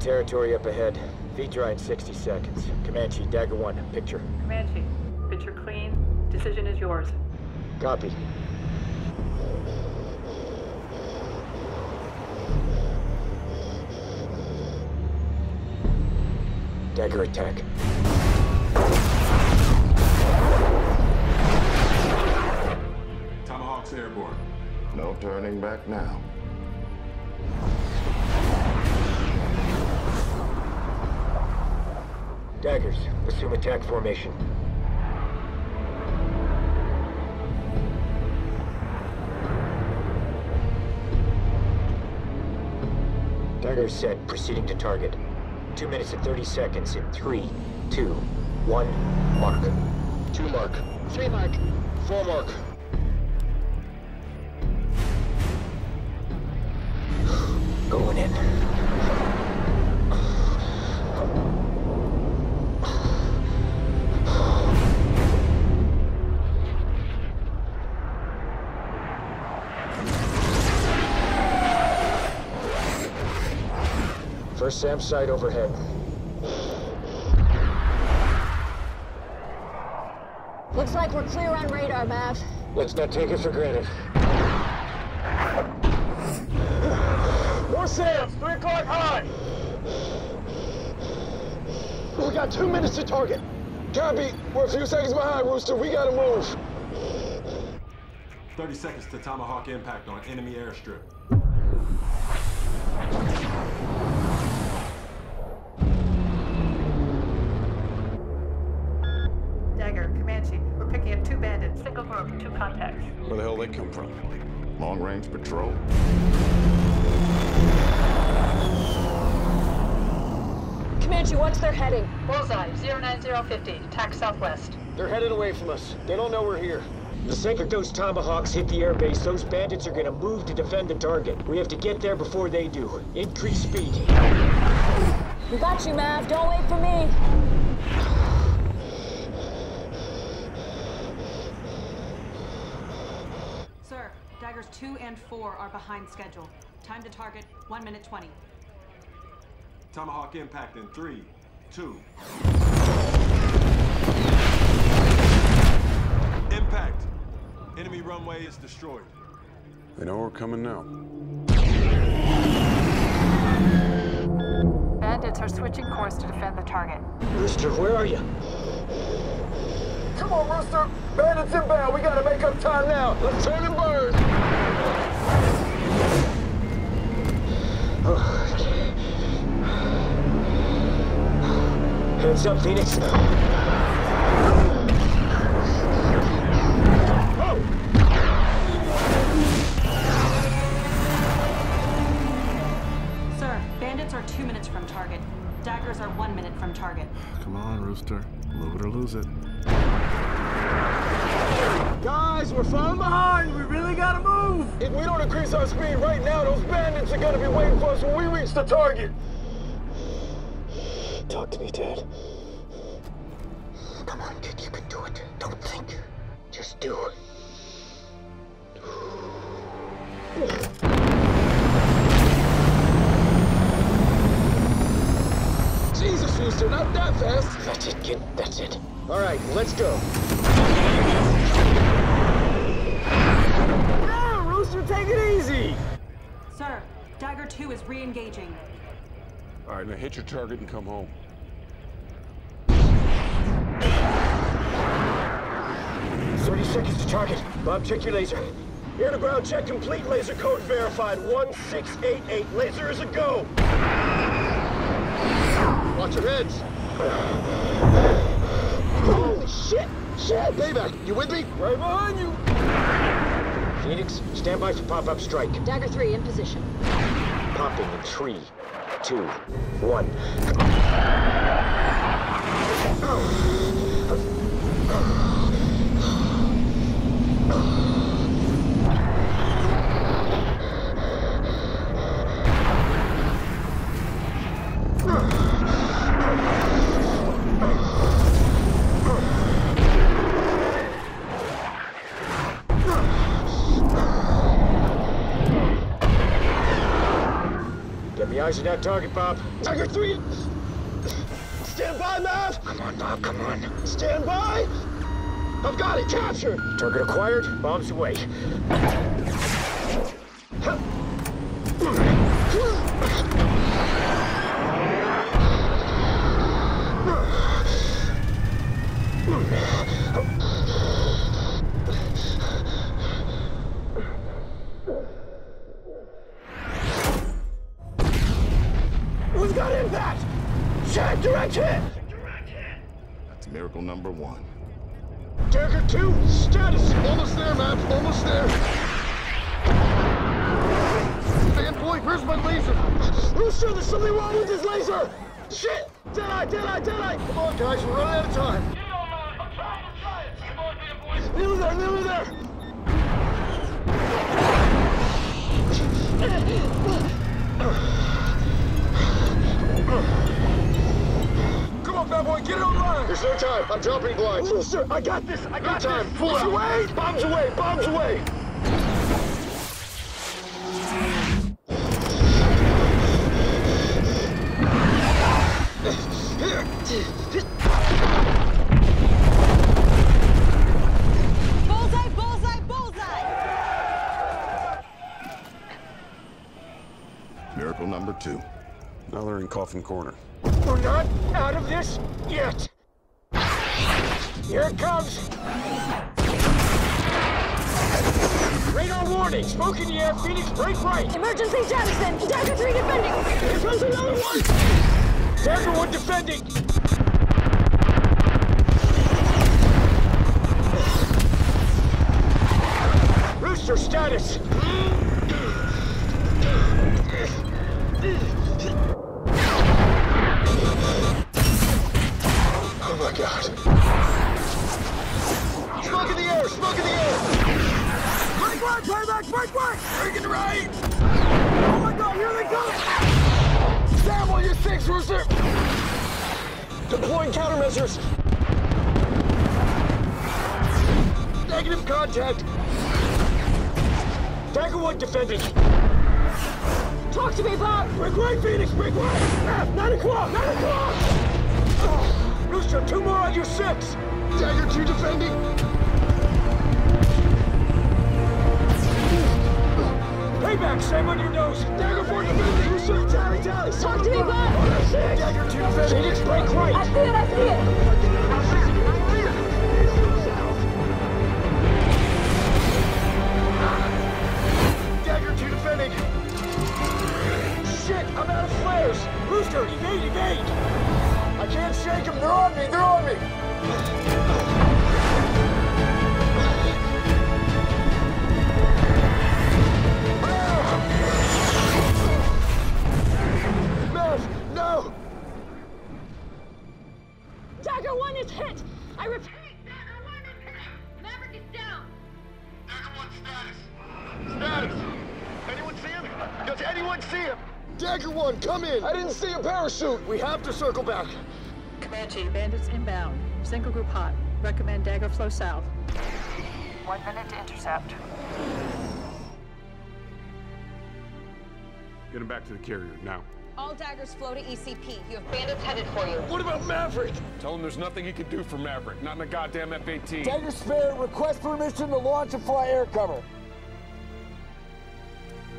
territory up ahead. Feet dry in 60 seconds. Comanche, Dagger 1, picture. Comanche, picture clean. Decision is yours. Copy. Dagger attack. Tomahawk's airborne. No turning back now. Daggers, assume attack formation. Daggers set, proceeding to target. Two minutes and 30 seconds in three, two, one, mark. Two mark. Three mark. Four mark. Going in. First SAM site overhead. Looks like we're clear on radar, Mav. Let's not take it for granted. More SAMs! Three o'clock high! We got two minutes to target. Copy. We're a few seconds behind, Rooster. We gotta move. 30 seconds to Tomahawk impact on enemy airstrip. Single two contacts. Where the hell they come from? Long range patrol? Comanche, what's their heading? Bullseye, 09050, tack southwest. They're headed away from us. They don't know we're here. The second those Tomahawks hit the airbase, those bandits are gonna move to defend the target. We have to get there before they do. Increase speed. We got you, Mav. Don't wait for me. Sir, daggers 2 and 4 are behind schedule. Time to target 1 minute 20. Tomahawk impact in three, two. Impact. Enemy runway is destroyed. They know we're coming now. Bandits are switching course to defend the target. Rooster, where are you? Come on, Rooster. Bandits inbound. We gotta make up time now. Let's turn and burn. Heads up, Phoenix. Sir, bandits are 2 minutes from target. Daggers are 1 minute from target. Come on, Rooster. Move it or lose it. Guys, we're falling behind. We really gotta move. If we don't increase our speed right now, those bandits are gonna be waiting for us when we reach the target. Talk to me, Dad. Come on, kid, you can do it. Don't think. Just do. It. Jesus, Rooster, not that fast. That's it, kid. That's it. All right, let's go. Yeah, Rooster, take it easy. Sir, Dagger 2 is re engaging. All right, now hit your target and come home. Thirty seconds to target. Bob, check your laser. Air to ground check complete. Laser code verified. 1688. Laser is a go. Watch your heads. Holy shit! Shit! Payback, you with me? Right behind you. Phoenix, stand by for pop-up strike. Dagger 3 in position. Popping in three, two, one. Get me The eyes on that target, Bob. Tiger 3! Stand by, Mav! Come on, Bob, come on. Stand by! I've got it captured! Target acquired, bombs away. direct! That's miracle number one. Dagger 2, status! Almost there, Mav, almost there! Fanboy, where's my laser? Rooster, there's something wrong with this laser! Shit! Deadeye, deadeye, deadeye! Come on, guys, we're running out of time! Nearly there, nearly there! Come There's no time. I'm dropping blinds. Rooster, I got this. I got time. this. Pull out. away! Bombs away! Bombs away! Bullseye, bullseye, bullseye! Miracle number two. Now they're in Coffin Corner. We're not out of this yet. Here it comes. Radar warning. Smoke in the air. Phoenix, break right. Emergency jettison! Dagger 3 defending! Here comes another one. Dagger one defending. Rooster status. Smoke in the air! Break right! Payback! Break right! Breaking right! Oh my god, here they come! SAM on your six, Rooster! Deploying countermeasures! Negative contact! Dagger one defending. Talk to me, Bob! Break right, Phoenix! Break right! Matt, nine o'clock! Nine o'clock! Oh, Rooster, two more on your six. Dagger two defending! Payback, SAM on your nose. Dagger four defending! Rooster, tally, tally! Talk to me, Bob! Dagger two defending! Phoenix, break right. I see it, I see it! Does anyone see him? Dagger one, come in! I didn't see a parachute! We have to circle back. Comanche, bandits inbound. Single group hot. Recommend dagger flow south. One minute to intercept. Get him back to the carrier, now. All daggers flow to ECP. You have bandits headed for you. What about Maverick? Tell him there's nothing he can do for Maverick, not in a goddamn F-18. Dagger spare, request permission to launch and fly air cover.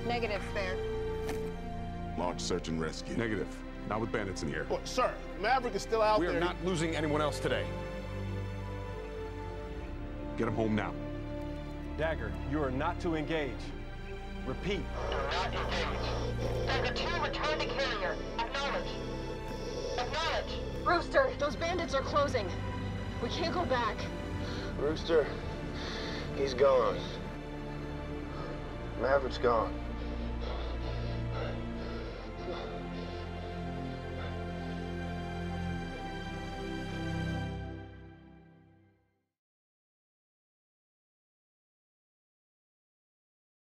Negative, spare. Launch search and rescue. Negative. Not with bandits in here. Well, sir, Maverick is still out We there. We are not losing anyone else today. Get him home now. Dagger, you are not to engage. Repeat. Do not engage. Dagger 2, return to carrier. Acknowledge. Acknowledge. Rooster, those bandits are closing. We can't go back. Rooster, he's gone. Maverick's gone.